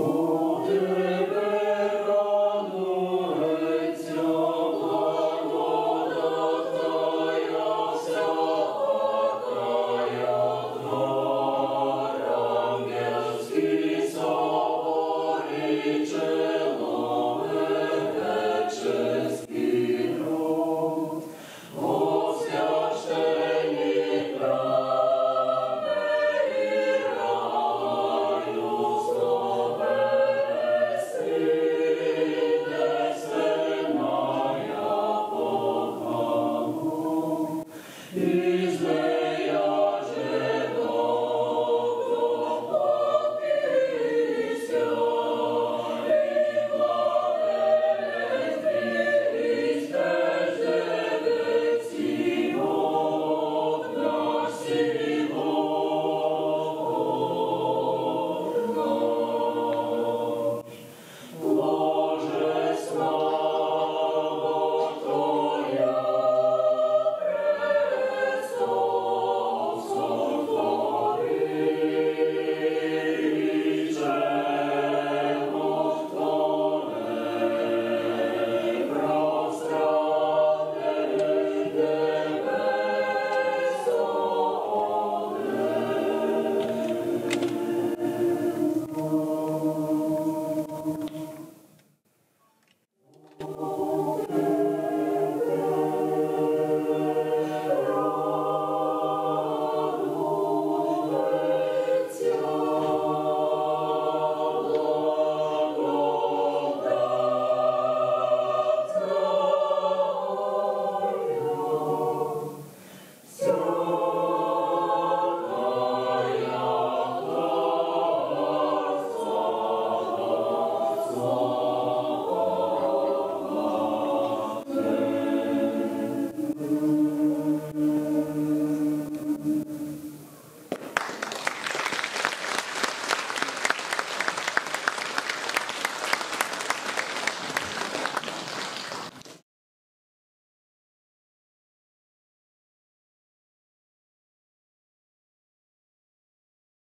Oh,